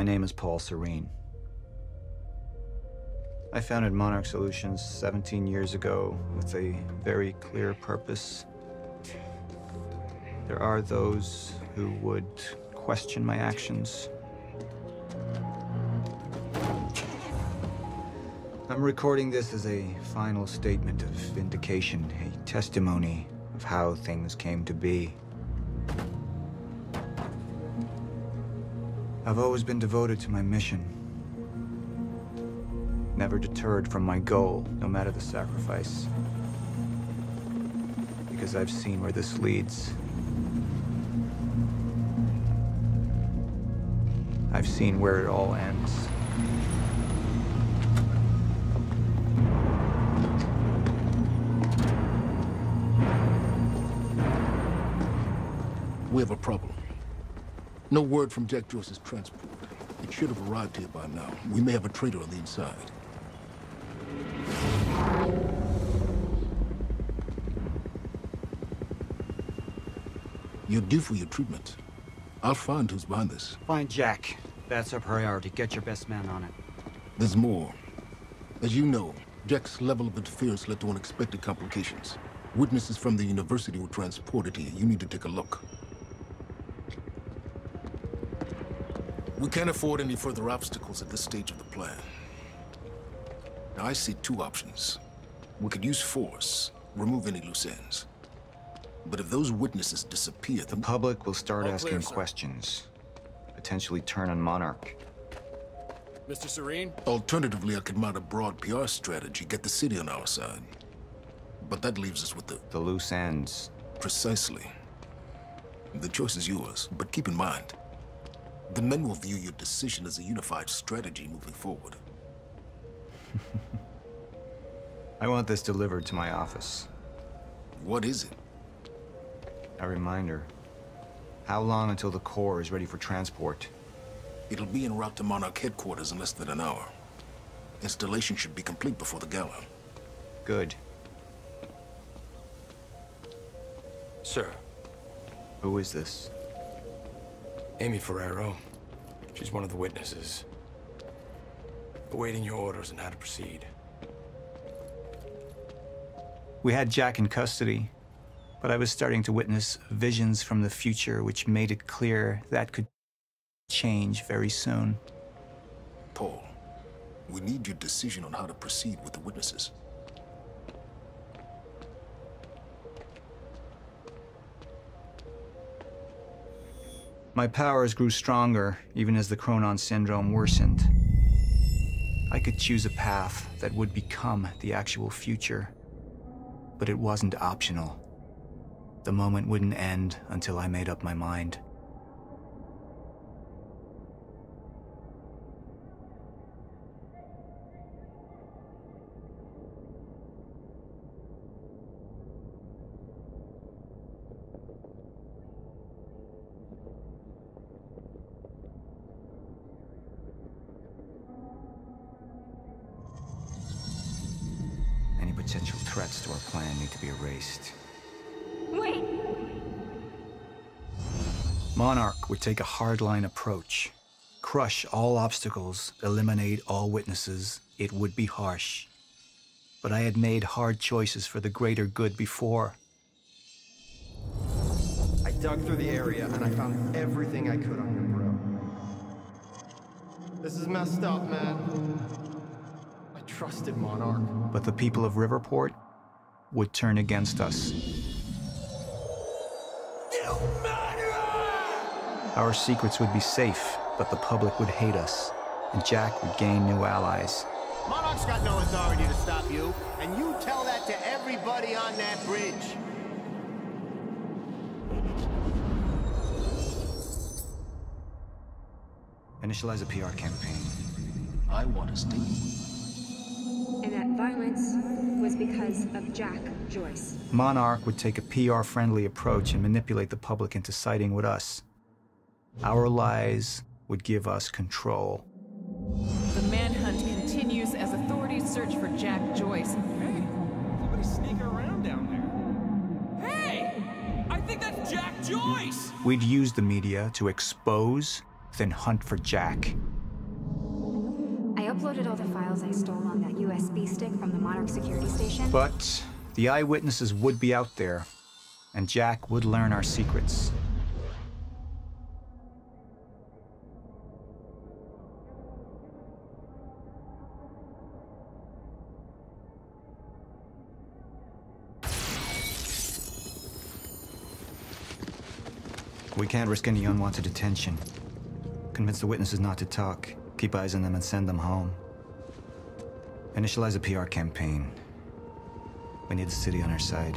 My name is Paul Serene. I founded Monarch Solutions 17 years ago with a very clear purpose. There are those who would question my actions. I'm recording this as a final statement of vindication, a testimony of how things came to be. I've always been devoted to my mission. Never deterred from my goal, no matter the sacrifice. Because I've seen where this leads. I've seen where it all ends. We have a problem. No word from Jack Joyce's transport. It should have arrived here by now. We may have a traitor on the inside. You're due for your treatment. I'll find who's behind this. Find Jack. That's our priority. Get your best man on it. There's more. As you know, Jack's level of interference led to unexpected complications. Witnesses from the university were transported here. You need to take a look. We can't afford any further obstacles at this stage of the plan. Now, I see two options. We could use force, remove any loose ends. But if those witnesses disappear, The public will start asking questions. Potentially turn on Monarch. Mr. Serene? Alternatively, I could mount a broad PR strategy, get the city on our side. But that leaves us with the... The loose ends. Precisely. The choice is yours, but keep in mind, the men will view your decision as a unified strategy moving forward. I want this delivered to my office. What is it? A reminder. How long until the core is ready for transport? It'll be en route to Monarch headquarters in less than an hour. Installation should be complete before the gala. Good. Sir. Who is this? Amy Ferro. She's one of the witnesses. Awaiting your orders on how to proceed. We had Jack in custody, but I was starting to witness visions from the future which made it clear that could change very soon. Paul, we need your decision on how to proceed with the witnesses. My powers grew stronger, even as the Chronon syndrome worsened. I could choose a path that would become the actual future, but it wasn't optional. The moment wouldn't end until I made up my mind. Any potential threats to our plan need to be erased. Wait! Monarch would take a hardline approach. Crush all obstacles, eliminate all witnesses. It would be harsh. But I had made hard choices for the greater good before. I dug through the area and I found everything I could on your bro. This is messed up, man. I trusted Monarch. But the people of Riverport would turn against us. Our secrets would be safe, but the public would hate us, and Jack would gain new allies. Monarch's got no authority to stop you, and you tell that to everybody on that bridge. Initialize a PR campaign. I want a statement. And that violence was because of Jack Joyce. Monarch would take a PR-friendly approach and manipulate the public into siding with us. Our lies would give us control. The manhunt continues as authorities search for Jack Joyce. Hey, somebody's sneaking around down there. Hey! I think that's Jack Joyce! We'd use the media to expose, then hunt for Jack. Uploaded all the files I stole on that USB stick from the Monarch security station. But the eyewitnesses would be out there, and Jack would learn our secrets. We can't risk any unwanted attention. Convince the witnesses not to talk. Keep eyes on them and send them home. Initialize a PR campaign. We need the city on our side.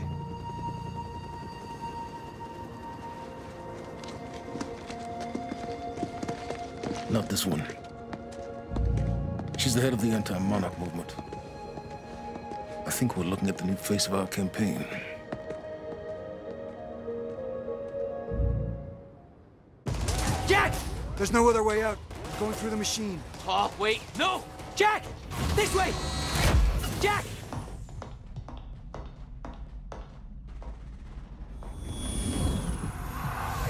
Not this one. She's the head of the anti-monarch movement. I think we're looking at the new face of our campaign. Jack! There's no other way out. We're going through the machine. Oh, wait. No! Jack! This way! Jack!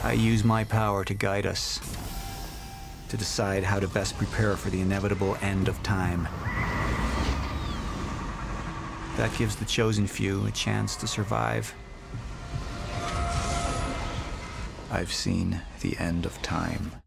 I use my power to guide us. To decide how to best prepare for the inevitable end of time. That gives the chosen few a chance to survive. I've seen the end of time.